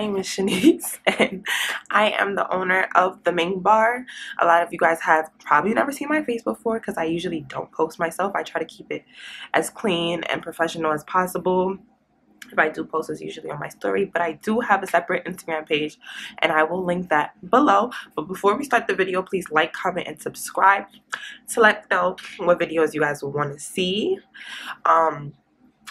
name is Shanice and I am the owner of the Mink Bar. A lot of you guys have probably never seen my face before because I usually don't post myself. I try to keep it as clean and professional as possible. If I do post, it's usually on my story, but I do have a separate Instagram page and I will link that below. But before we start the video, please like, comment, and subscribe to let know what videos you guys will want to see. Um,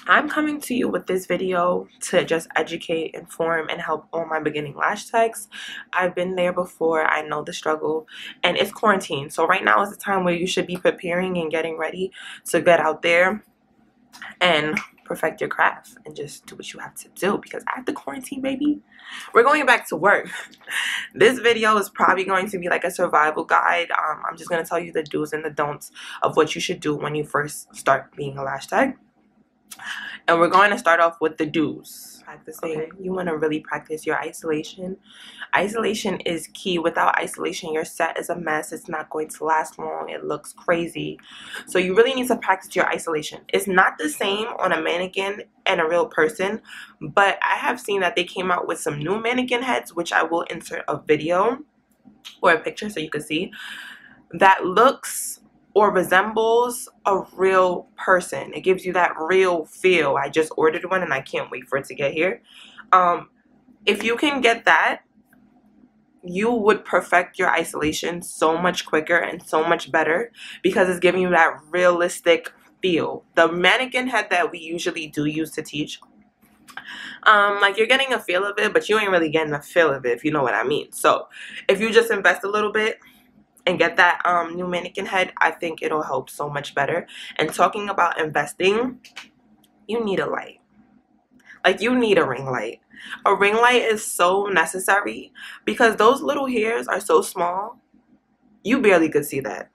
I'm coming to you with this video to just educate, inform, and help all my beginning lash techs. I've been there before. I know the struggle. And it's quarantine. So right now is the time where you should be preparing and getting ready to get out there and perfect your craft and just do what you have to do because after the quarantine baby we're going back to work this video is probably going to be like a survival guide um, i'm just going to tell you the do's and the don'ts of what you should do when you first start being a lash tech and we're going to start off with the do's. Practicing. Okay. You want to really practice your isolation. Isolation is key. Without isolation, your set is a mess. It's not going to last long. It looks crazy. So you really need to practice your isolation. It's not the same on a mannequin and a real person, but I have seen that they came out with some new mannequin heads, which I will insert a video or a picture so you can see, that looks or resembles a real person. It gives you that real feel. I just ordered one and I can't wait for it to get here. Um, if you can get that, you would perfect your isolation so much quicker and so much better because it's giving you that realistic feel. The mannequin head that we usually do use to teach, um, like you're getting a feel of it, but you ain't really getting a feel of it, if you know what I mean. So if you just invest a little bit, and get that um, new mannequin head, I think it'll help so much better. And talking about investing, you need a light. Like you need a ring light. A ring light is so necessary because those little hairs are so small. You barely could see that.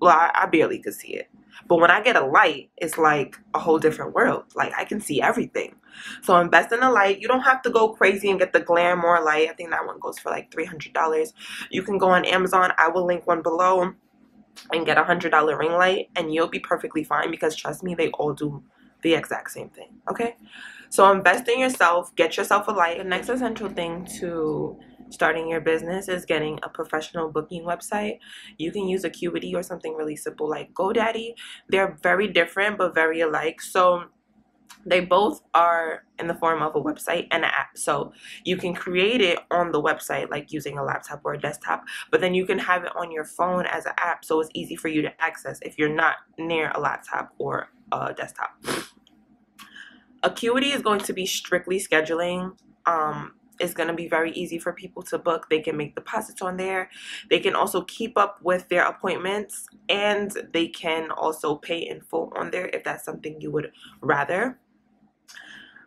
Well, I, I barely could see it. But when I get a light, it's like a whole different world. Like I can see everything. So invest in a light. You don't have to go crazy and get the Glamcor light. I think that one goes for like $300. You can go on Amazon. I will link one below and get a $100 ring light and you'll be perfectly fine because trust me, they all do the exact same thing. Okay? So invest in yourself. Get yourself a light. The next essential thing to starting your business is getting a professional booking website. You can use Acuity or something really simple like GoDaddy. They're very different but very alike. So they both are in the form of a website and an app. So you can create it on the website, like using a laptop or a desktop, but then you can have it on your phone as an app. So it's easy for you to access if you're not near a laptop or a desktop. Acuity is going to be strictly scheduling. Um, it's going to be very easy for people to book. They can make deposits on there. They can also keep up with their appointments and they can also pay in full on there if that's something you would rather.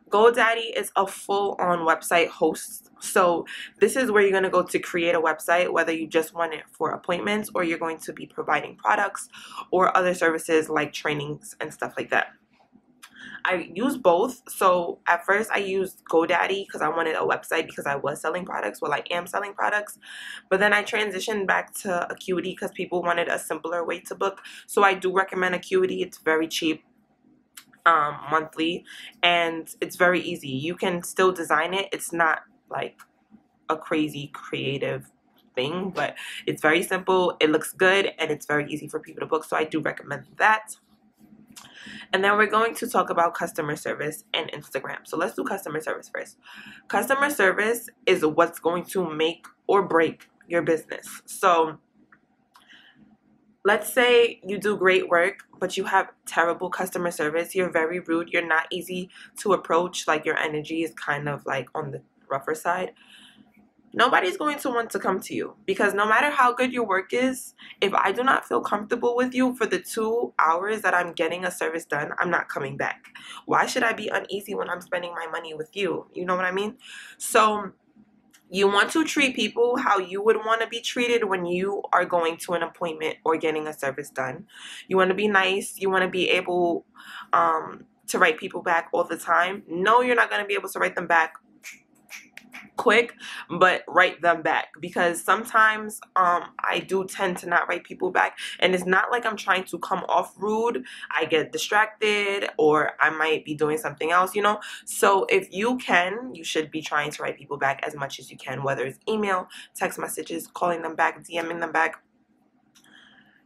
GoDaddy is a full-on website host. So this is where you're going to go to create a website, whether you just want it for appointments or you're going to be providing products or other services like trainings and stuff like that. I use both. So at first I used GoDaddy because I wanted a website because I was selling products. Well, I am selling products. But then I transitioned back to Acuity because people wanted a simpler way to book. So I do recommend Acuity. It's very cheap um, monthly and it's very easy. You can still design it. It's not like a crazy creative thing, but it's very simple. It looks good and it's very easy for people to book. So I do recommend that. And then we're going to talk about customer service and Instagram. So let's do customer service first. Customer service is what's going to make or break your business. So let's say you do great work, but you have terrible customer service. You're very rude. You're not easy to approach. Like your energy is kind of like on the rougher side nobody's going to want to come to you because no matter how good your work is, if I do not feel comfortable with you for the two hours that I'm getting a service done, I'm not coming back. Why should I be uneasy when I'm spending my money with you? You know what I mean? So you want to treat people how you would want to be treated when you are going to an appointment or getting a service done. You want to be nice. You want to be able um, to write people back all the time. No, you're not going to be able to write them back quick but write them back. Because sometimes um I do tend to not write people back. And it's not like I'm trying to come off rude I get distracted or I might be doing something else you know? So if you can you should be trying to write people back as much as you can whether it's email text messages calling them back DMing them back.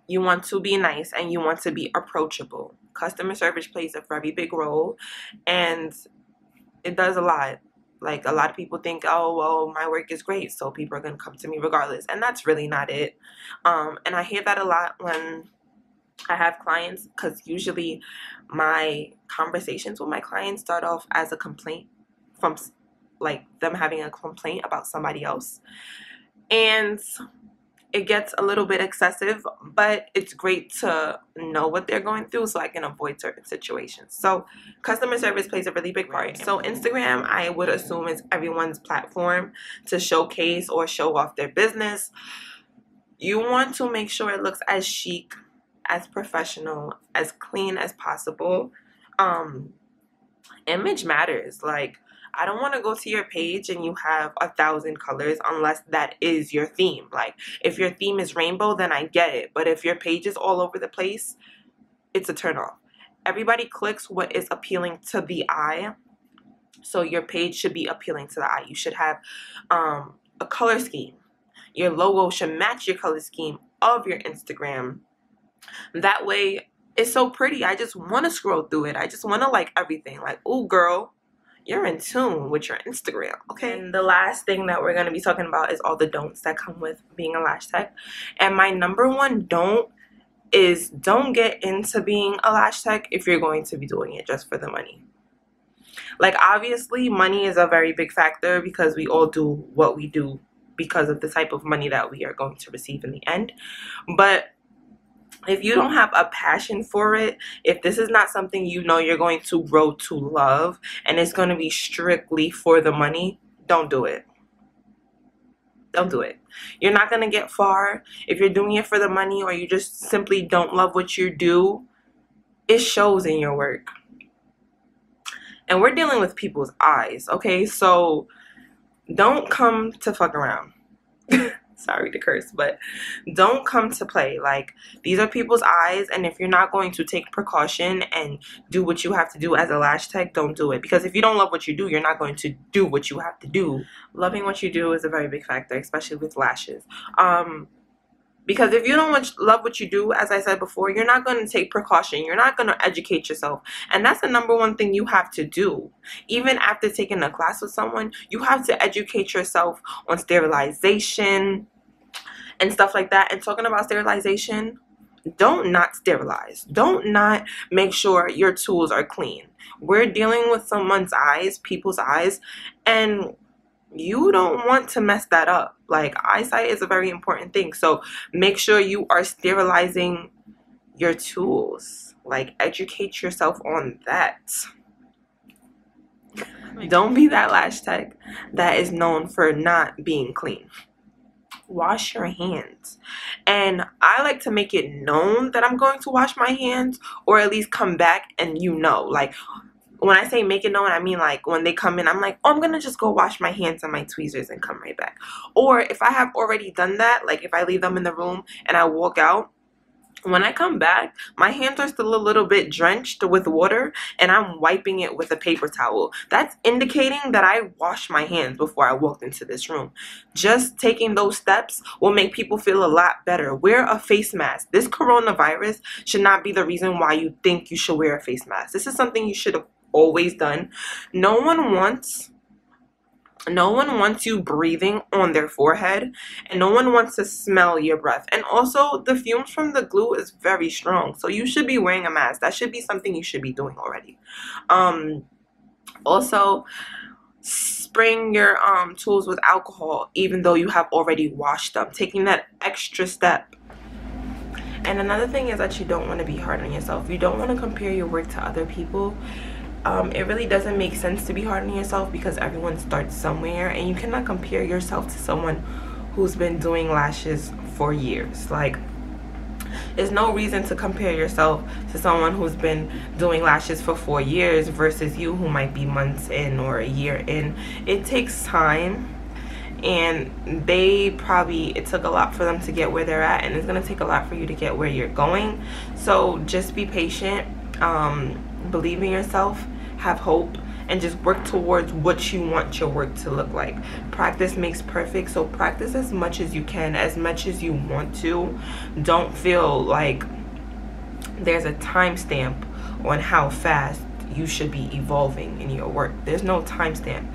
You want to be nice and you want to be approachable. Customer service plays a very big role and it does a lot like a lot of people think, oh, well, my work is great, so people are going to come to me regardless. And that's really not it. Um, and I hear that a lot when I have clients because usually my conversations with my clients start off as a complaint from like them having a complaint about somebody else. And it gets a little bit excessive, but it's great to know what they're going through so I can avoid certain situations. So, customer service plays a really big part. So, Instagram, I would assume, is everyone's platform to showcase or show off their business. You want to make sure it looks as chic, as professional, as clean as possible. Um, image matters. Like, I don't want to go to your page and you have a thousand colors unless that is your theme. Like, if your theme is rainbow, then I get it. But if your page is all over the place, it's a turn off. Everybody clicks what is appealing to the eye. So your page should be appealing to the eye. You should have um, a color scheme. Your logo should match your color scheme of your Instagram. That way, it's so pretty. I just want to scroll through it. I just want to like everything. Like, oh, girl, you're in tune with your Instagram, okay? And the last thing that we're going to be talking about is all the don'ts that come with being a lash tech. And my number one don't is don't get into being a lash tech if you're going to be doing it just for the money. Like, obviously, money is a very big factor because we all do what we do because of the type of money that we are going to receive in the end. But if you don't have a passion for it, if this is not something you know you're going to grow to love and it's going to be strictly for the money, don't do it. Don't do it. You're not going to get far if you're doing it for the money or you just simply don't love what you do. It shows in your work. And we're dealing with people's eyes, okay? So don't come to fuck around. sorry to curse, but don't come to play. Like, these are people's eyes, and if you're not going to take precaution and do what you have to do as a lash tech, don't do it. Because if you don't love what you do, you're not going to do what you have to do. Loving what you do is a very big factor, especially with lashes. Um, because if you don't love what you do, as I said before, you're not going to take precaution. You're not going to educate yourself. And that's the number one thing you have to do. Even after taking a class with someone, you have to educate yourself on sterilization, and stuff like that. And talking about sterilization, don't not sterilize. Don't not make sure your tools are clean. We're dealing with someone's eyes, people's eyes, and you don't want to mess that up. Like eyesight is a very important thing. So make sure you are sterilizing your tools. Like educate yourself on that. Don't be that lash tech that is known for not being clean wash your hands. And I like to make it known that I'm going to wash my hands or at least come back and you know. Like when I say make it known, I mean like when they come in, I'm like, oh, I'm gonna just go wash my hands and my tweezers and come right back. Or if I have already done that, like if I leave them in the room and I walk out, when I come back, my hands are still a little bit drenched with water and I'm wiping it with a paper towel. That's indicating that I washed my hands before I walked into this room. Just taking those steps will make people feel a lot better. Wear a face mask. This coronavirus should not be the reason why you think you should wear a face mask. This is something you should have always done. No one wants no one wants you breathing on their forehead and no one wants to smell your breath. And also the fumes from the glue is very strong so you should be wearing a mask. That should be something you should be doing already. Um also spraying your um tools with alcohol even though you have already washed them. Taking that extra step. And another thing is that you don't want to be hard on yourself. You don't want to compare your work to other people um, it really doesn't make sense to be hard on yourself because everyone starts somewhere and you cannot compare yourself to someone who's been doing lashes for years. Like there's no reason to compare yourself to someone who's been doing lashes for four years versus you who might be months in or a year in. It takes time and they probably it took a lot for them to get where they're at and it's going to take a lot for you to get where you're going. So just be patient um, believe in yourself have hope and just work towards what you want your work to look like. Practice makes perfect so practice as much as you can as much as you want to. Don't feel like there's a timestamp on how fast you should be evolving in your work. There's no timestamp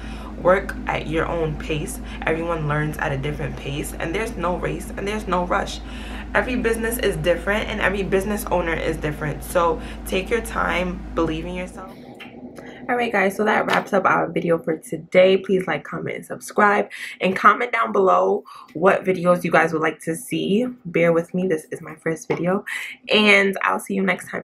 work at your own pace. Everyone learns at a different pace and there's no race and there's no rush. Every business is different and every business owner is different. So take your time believe in yourself Alright guys, so that wraps up our video for today. Please like, comment, and subscribe. And comment down below what videos you guys would like to see. Bear with me, this is my first video. And I'll see you next time.